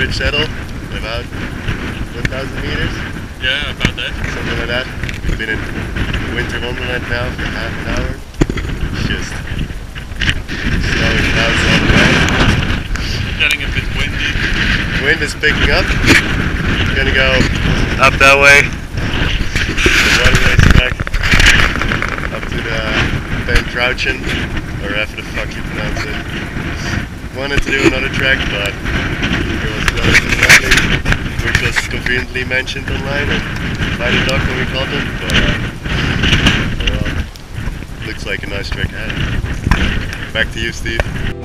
Coleridge Settle, about 1,000 meters, Yeah, about that. something like that. We've been in Winter Wonderland now for half an hour. It's just snowing clouds all around. Getting a bit windy. Wind is picking up. We're Gonna go up that way. The waterway's back. Up to the Ben Cruachan, or however the fuck you pronounce it. Wanted to do another track, but it was closed and lightning, conveniently mentioned online and by the doc when we called him. But uh, looks like a nice trick ahead. Back to you, Steve.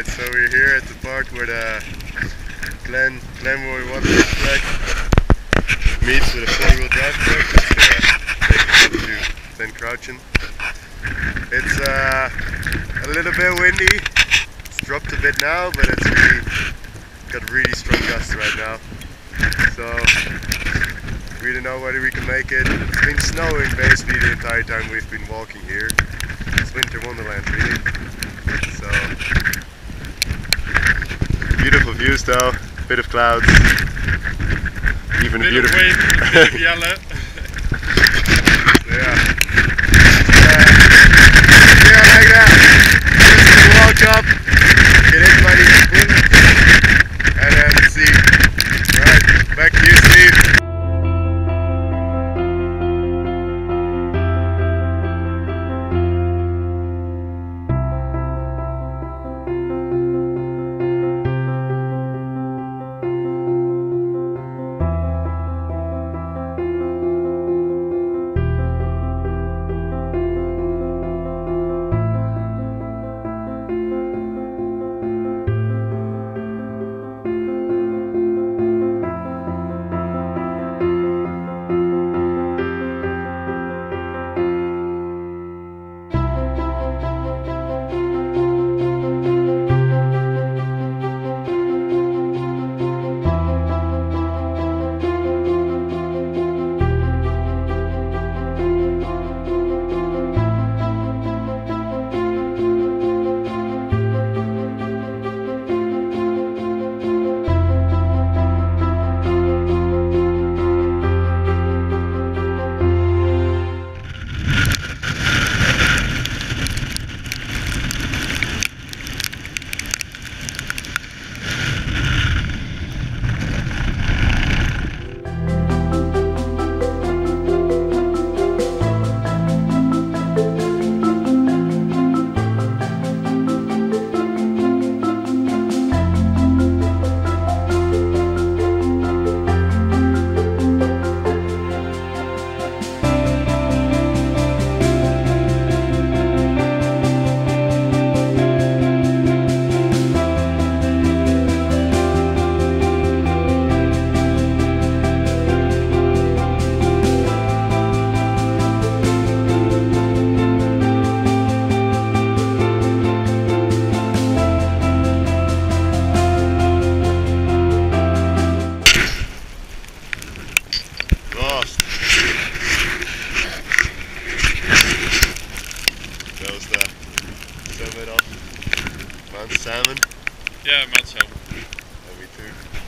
Right, so we're here at the part where the Glen Glenroy Water track meets with a four-wheel drive track. It's gonna take to Glen Cruachan. It's uh, a little bit windy. It's dropped a bit now, but it's really got really strong gusts right now. So we don't know whether we can make it. It's been snowing basically the entire time we've been walking here. It's winter wonderland really. So views though, bit of clouds, even Bit of beautiful. wind, of yellow. yeah.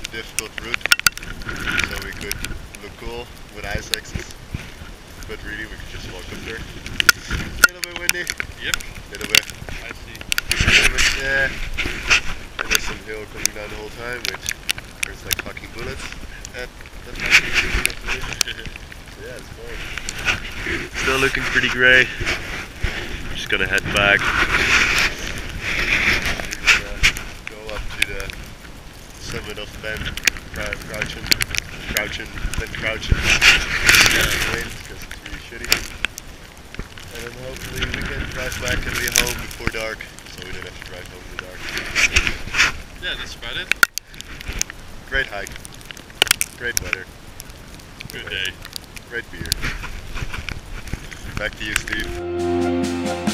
The difficult route so we could look cool with ice axes. But really we could just walk up there. A little bit windy. Yep. A little bit. I see. little bit yeah. And there's some hill coming down the whole time which hurts like fucking bullets. And that might be a good explanation. So yeah, it's fine. Still looking pretty grey. Just gonna head back. We're gonna go up to the summit of Ben Crou- Cruachan. Cruachan, Ben Cruachan. Yeah, because it's really shitty. And then hopefully we can drive back and be home before dark. So we don't have to drive home in the dark. Yeah, that's about it. Great hike. Great weather. Good day. Great beer. Back to you, Steve.